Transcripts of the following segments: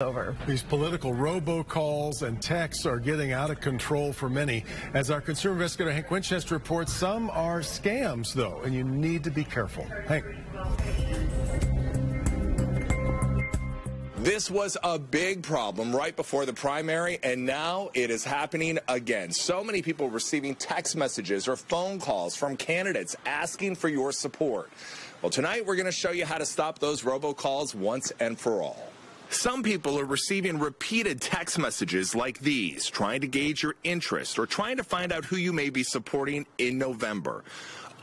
over. These political robocalls and texts are getting out of control for many. As our consumer investigator Hank Winchester reports, some are scams, though, and you need to be careful. Hank. This was a big problem right before the primary, and now it is happening again. So many people receiving text messages or phone calls from candidates asking for your support. Well, tonight we're going to show you how to stop those robocalls once and for all. Some people are receiving repeated text messages like these, trying to gauge your interest or trying to find out who you may be supporting in November.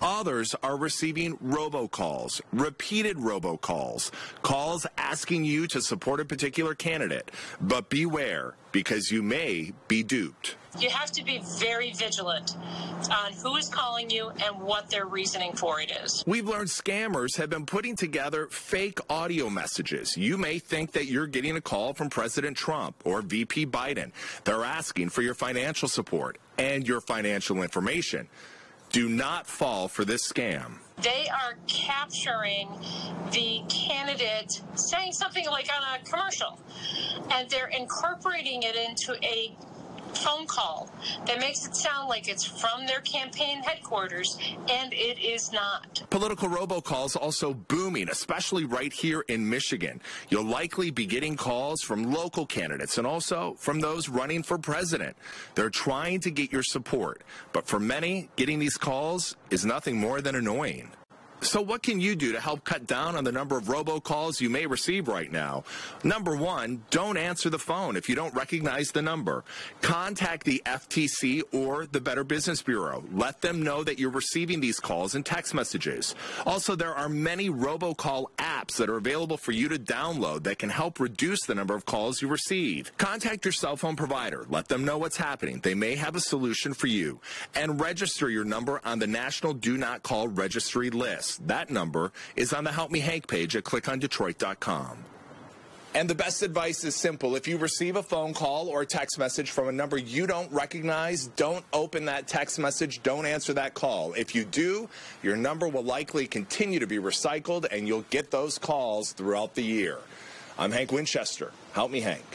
Others are receiving robocalls, repeated robocalls, calls asking you to support a particular candidate. But beware, because you may be duped. You have to be very vigilant on who is calling you and what their reasoning for it is. We've learned scammers have been putting together fake audio messages. You may think that you're getting a call from President Trump or VP Biden. They're asking for your financial support and your financial information. Do not fall for this scam. They are capturing the candidate saying something like on a commercial, and they're incorporating it into a phone call that makes it sound like it's from their campaign headquarters, and it is not. Political robocalls also booming, especially right here in Michigan. You'll likely be getting calls from local candidates and also from those running for president. They're trying to get your support, but for many, getting these calls is nothing more than annoying. So what can you do to help cut down on the number of robocalls you may receive right now? Number one, don't answer the phone if you don't recognize the number. Contact the FTC or the Better Business Bureau. Let them know that you're receiving these calls and text messages. Also, there are many robocall apps that are available for you to download that can help reduce the number of calls you receive. Contact your cell phone provider. Let them know what's happening. They may have a solution for you. And register your number on the National Do Not Call Registry list. That number is on the Help Me Hank page at clickondetroit.com. And the best advice is simple. If you receive a phone call or text message from a number you don't recognize, don't open that text message. Don't answer that call. If you do, your number will likely continue to be recycled and you'll get those calls throughout the year. I'm Hank Winchester. Help me, Hank.